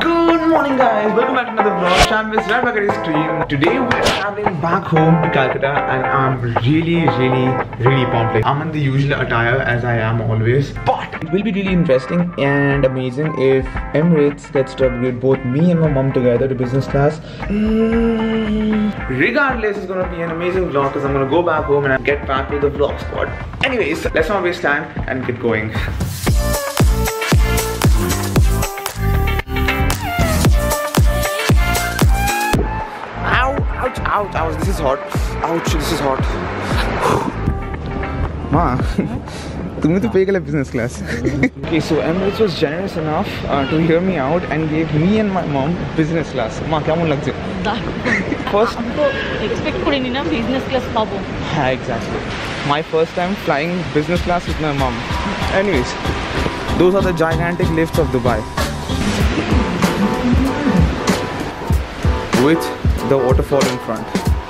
Good morning guys, welcome back to another vlog. Right back at his. Today we are traveling back home to Calcutta and I'm really, really, really pumped. I'm in the usual attire as I am always. But it will be really interesting and amazing if Emirates gets to upgrade both me and my mom together to business class. Mm. Regardless, it's gonna be an amazing vlog because I'm gonna go back home and get back to the vlog squad. Anyways, let's not waste time and get going. Ouch, this is hot. Ouch, this is hot. Ma, you to pay business class. okay, so Emirates was generous enough uh, to hear me out and gave me and my mom business class. Ma, what do you think? First, expect business class. Yeah, exactly. My first time flying business class with my mom. Anyways, those are the gigantic lifts of Dubai. Which? the waterfall in front.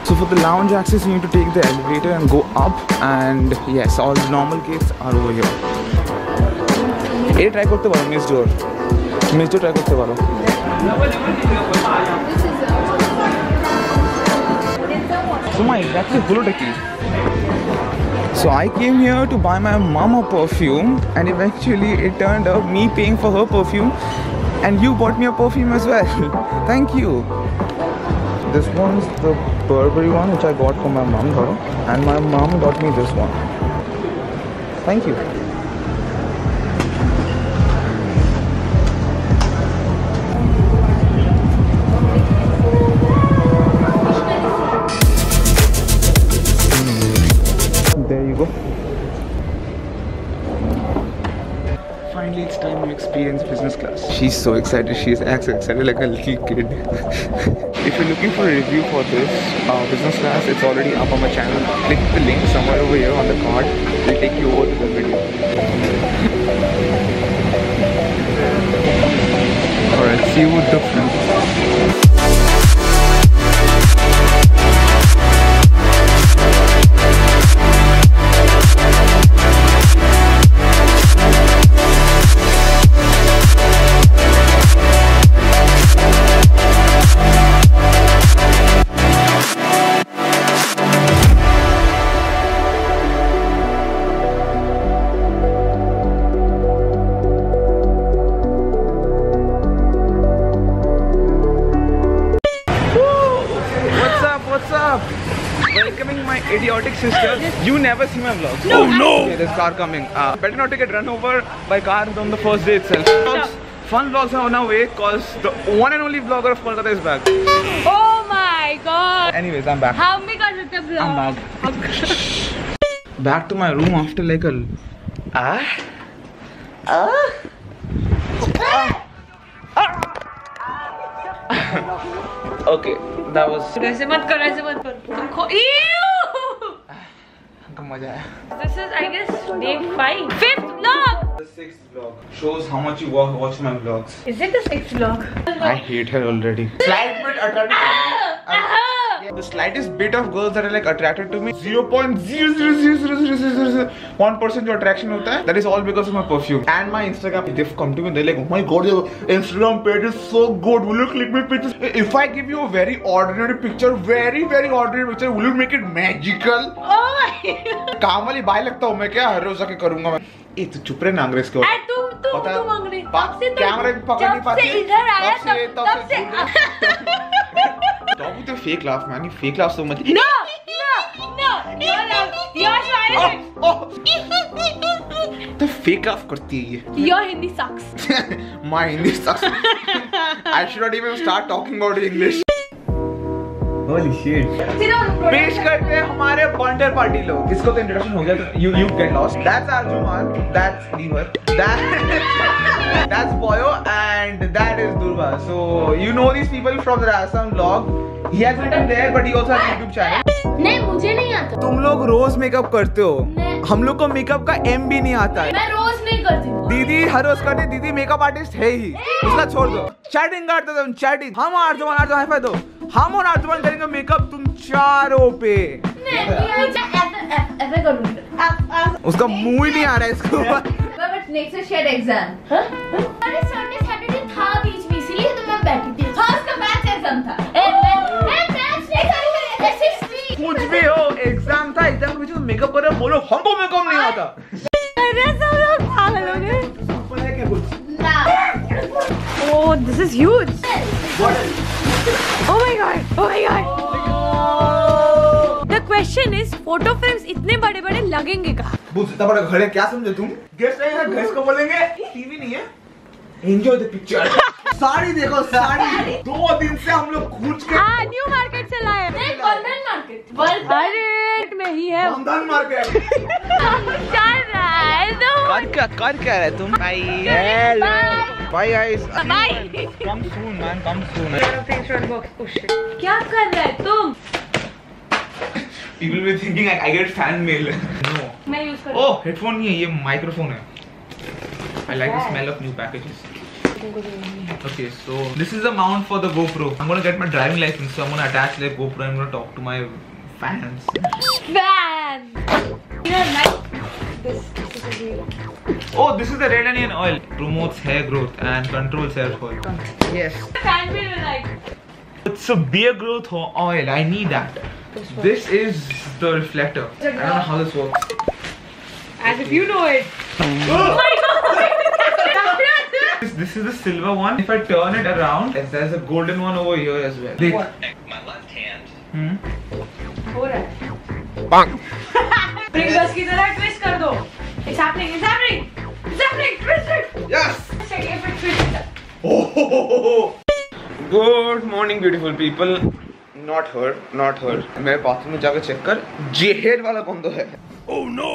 So for the lounge access, you need to take the elevator and go up. And yes, all the normal gates are over here. এটা try করতে পারো miss ডোর miss ডোর try করতে পারো তোমার exactly হলোটা কি So I came here to buy my mama perfume and eventually it turned out me paying for her perfume and you bought me a perfume as well. Thank you. This one's the Burberry one which I got for my mom and my mom got me this one. Thank you. Experience business class. She's so excited. She's acts excited like a little kid. if you're looking for a review for this uh, business class, it's already up on my channel. Click the link somewhere over here on the card. It'll take you over to the video. Alright, see you with the front. welcoming my idiotic sister. You never see my vlogs. No, oh no! Okay, there's car coming. Uh, better not to get run over by car on the first day itself. Fun vlogs are on our way because the one and only vlogger of Kolkata is back. Oh my god! Anyways, I'm back. How many got the vlog? I'm back. back to my room after like a... Ah? Uh? Ah? ah. okay, that was. ऐसे मत करो ऐसे मत करो तुम खो Ew! मजा आया. This is I guess day 5 fifth vlog The sixth vlog shows how much you wa- watch my vlogs. Is it the sixth vlog? I hate her already. Slight bit attracted to me. The slightest bit of girls that are like attracted to me, 0.0000001% जो attraction होता है, that is all because of my perfume and my Instagram. They've come to me, they're like, oh my god, your Instagram page is so good. Will you click me pictures? If I give you a very ordinary picture, very very ordinary picture, will you make it magical? Oh my काम वाली by लगता हूँ मैं क्या हर रोज आके करूँगा मैं ए तू चुप रहे ना अंग्रेज़ के तुम तुम से तो कैमरा पकड़ नहीं पाती इधर आया तब से Stop with your fake laugh, man. You fake laugh so much. No! No! No! Your laugh! Your smile! Oh, oh. तो फेक ऑफ़ करती है ये your Hindi sucks my Hindi sucks I should not even start talking about English Holy shit पेश करते हैं हमारे बॉन्डर party लोग। इसको तो इंट्रोडक्शन हो गया तो you you get lost that's Arjuman that's Lever that's Boyo and that is Durga so you know these people from the Assam vlog has written there but he also has YouTube channel नहीं मुझे नहीं आता। तुम लोग रोज makeup करते हो। हम लोग को मेकअप का एम भी नहीं आता है। मैं रोज नहीं करती दीदी हर रोज करती दीदी मेकअप आर्टिस्ट है ही। उसका छोड़ दो। चैटिंग करते तुम चैटिंग हम आर्जमान आर्जमान हाई फाई दो। हम और आर्जमान करेंगे मेकअप तुम चारों पे। उसका मुँह ही नहीं आ रहा है इसको नेक्स्ट शेड एग्ज़ाम रहे हो बोलो हमको मेकअप नहीं आता अरे सब लोग पागल हो गए सिंपल है क्या कुछ Oh, this is huge. Oh my god. Oh my god. The question is, photo frames इतने बड़े बड़े लगेंगे कहाँ? इतना बड़ा घर है क्या समझे तुम गेस्ट है यहाँ गेस्ट को बोलेंगे टीवी नहीं है एंजॉय द पिक्चर साड़ी देखो साड़ी दो दिन से हम लोग खोज के हाँ, न्यू मार्केट से लाए। बंधन मार्केट अरे में ही है। बंधन मार्केट चल रहा है तो। कर क्या कर क्या रहे तुम bye hello bye guys Bye. Come soon man come soon क्या कर रहे है तुम? People will be thinking I, I get fan mail. No. मैं यूज़ कर Oh, headphone नहीं है ये microphone है. I like the smell of new packages. Okay, so this is the mount for the GoPro. I'm gonna get my driving license, so I'm gonna attach the GoPro. I'm gonna talk to my fans. Fan. You know, like this. This is real. Oh, this is the red onion oil. Promotes hair growth and controls hair fall. Yes. Fan will like. It's a beer growth oil. I need that. This is the reflector. I don't know how this works. As if you know it. Oh! This, is the silver one. If I turn it around, there's- there's a golden one over here as well. Look. my left hand. Hmm? हो रहा है. Pringles की तरह twist कर दो. It's happening. It's happening. It's happening. Twist it. Yes! Check if it twists. Oh! Good morning, beautiful people. Not her, not her. मैं bathroom में जाकर चेक कर जेहेड वाला कौन तो है Oh no!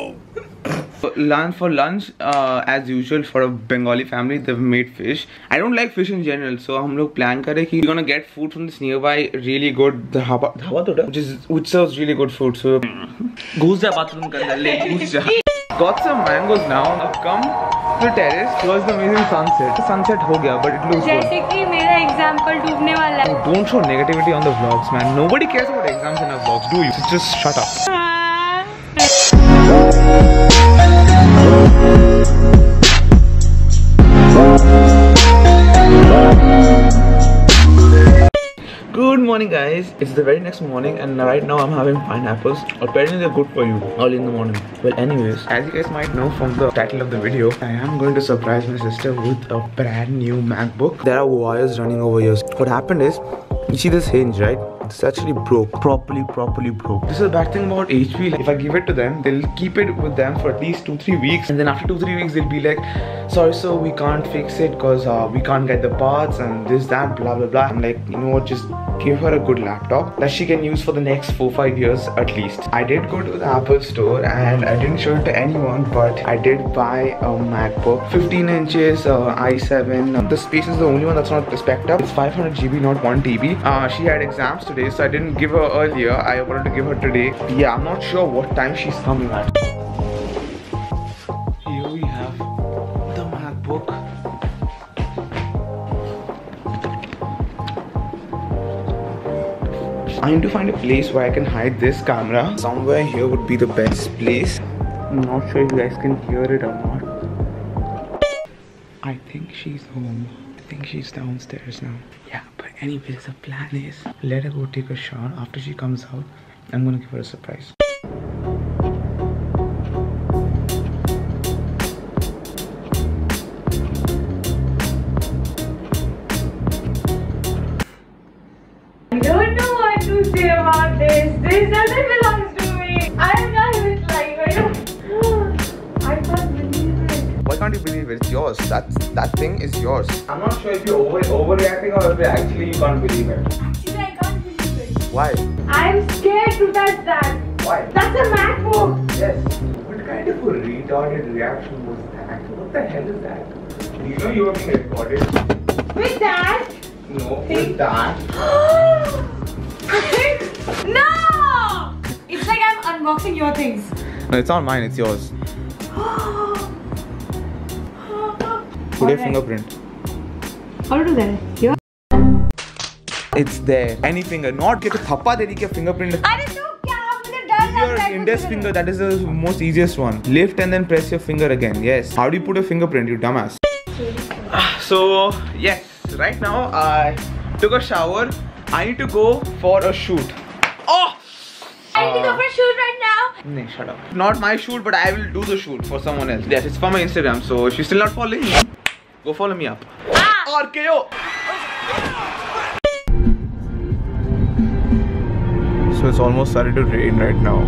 Lunch for lunch, uh, as usual for a Bengali family, they've made fish. I don't like fish in general, so हम लोग plan करें कि we're gonna get food from this nearby really good dhaba dhaba तो which is which serves really good food. So घुस जा bathroom के अंदर ले घुस जा. Got some mangoes now. I've come to the terrace towards the amazing sunset. Sunset हो गया, but it looks good. जैसे कि मेरा एग्ज़ाम कल डूबने वाला है. Don't show negativity on the vlogs, man. Nobody cares about exams in our vlogs, do you? Just shut up. Morning, guys. It's the very next morning, and right now I'm having pineapples. Apparently, they're good for you early in the morning. Well, anyways, as you guys might know from the title of the video, I am going to surprise my sister with a brand new MacBook. There are wires running over here. What happened is, you see this hinge, right? It's actually broke. Properly, properly broke. This is a bad thing about HP. Like, if I give it to them, they'll keep it with them for at least two, three weeks. And then after two, three weeks, they'll be like, sorry, sir, we can't fix it because uh, we can't get the parts and this, that, blah, blah, blah. I'm like, you know what, just give her a good laptop that she can use for the next four, five years at least. I did go to the Apple store and I didn't show it to anyone, but I did buy a MacBook 15 inches uh, i7. The space is the only one that's not spec'd up. It's 500 GB, not 1 TB. Uh, she had exams today, so I didn't give her earlier. I wanted to give her today. Yeah, I'm not sure what time she's coming at. Here we have the MacBook. I need to find a place where I can hide this camera. Somewhere here would be the best place. I'm not sure if you guys can hear it or not. I think she's home. I think she's downstairs now. Yeah, anyways, the plan is let her go take a shower. After she comes out, I'm gonna give her a surprise. I don't know what to say about this. This doesn't belong can't you believe it? It's yours. That's that thing is yours. I'm not sure if you're over overreacting or if actually you can't believe it. Actually, I can't believe it. Why? I'm scared to touch that. Why? That's a MacBook. Yes. What kind of a retarded reaction was that? What the hell is that? Do you know you were being recorded? With that. No, with that. no! It's like I'm unboxing your things. No, it's not mine, it's yours. Put your fingerprint. How to do that? Your It's there. Any finger. Not get a thappa deri ke fingerprint. अरे तू क्या मुझे डर लग Your रहा है कुछ index finger, that is the most easiest one. Lift and then press your finger again. Yes. How do you put a fingerprint, you dumbass? So, yes, right now I took a shower. I need to go for a shoot. Oh! I need to go for a shoot right now. No, shut up. Not my shoot, but I will do the shoot for someone else. Yes, it's for my Instagram. So if you're still not following me, go follow me up. Ah! RKO! So it's almost started to rain right now.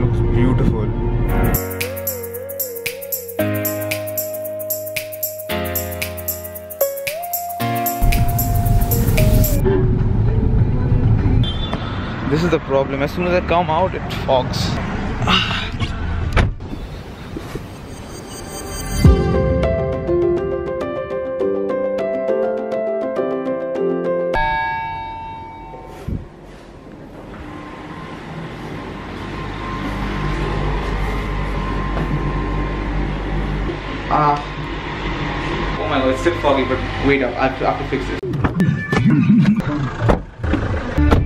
looks beautiful. This is the problem. As soon as I come out, it fogs. Oh my god, it's still foggy, but wait up, I have to, I have to fix it.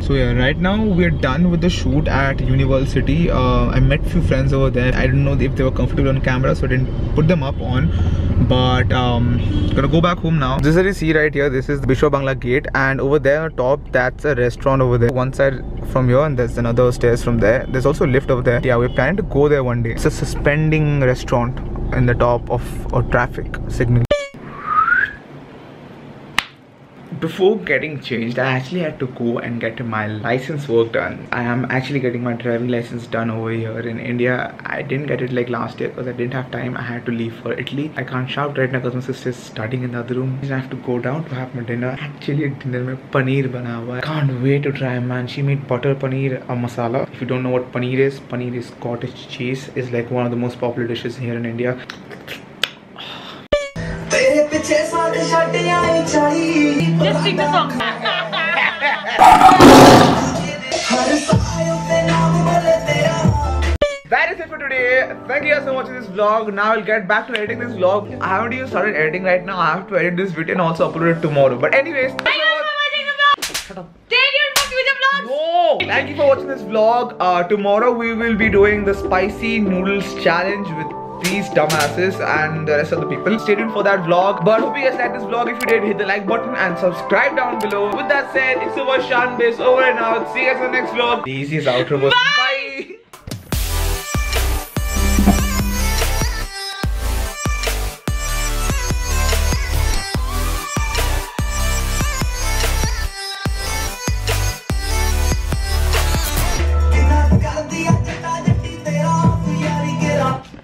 So yeah, right now we're done with the shoot at University. Uh, I met few friends over there. I didn't know if they were comfortable on camera, so I didn't put them up on. But um, gonna go back home now. This is you see right here. This is Bishwa Bangla Gate, and over there on top, that's a restaurant over there. One side from here, and there's another stairs from there. There's also a lift over there. Yeah, we're planning to go there one day. It's a suspending restaurant in the top of a traffic signal. Before getting changed i actually had to go and get my license work done. I am actually getting my driving license done over here in india. I didn't get it like last year because i didn't have time. I had to leave for italy. I can't shout right now because my sister is studying in the other room. I have to go down to have my dinner. Actually dinner mein paneer bana hua can't wait to try man. She made butter paneer a masala. If you don't know what paneer is paneer is cottage cheese. Is like one of the most popular dishes here in india ਪਿੱਛੇ ਸਾਡ ਛੱਡ ਆਈ ਚਾਹੀ Just sing the song. ਹਰ ਸਾਹ ਉੱਤੇ ਨਾਮ ਬੋਲੇ ਤੇਰਾ That is it for today. Thank you guys for watching this vlog. Now I'll get back to editing this vlog. I haven't even started editing right now. I have to edit this video and also upload it tomorrow. But anyways, Thank you for watching the vlog. Shut up. Stay tuned for future vlogs. No! Thank you for watching this vlog. Uh, tomorrow we will be doing the spicy noodles challenge with these dumbasses and the rest of the people. Stay tuned for that vlog. But hope you guys liked this vlog. If you did, hit the like button and subscribe down below. With that said, it's over Sayon Biz over and out. See you guys in the next vlog. The easiest outro.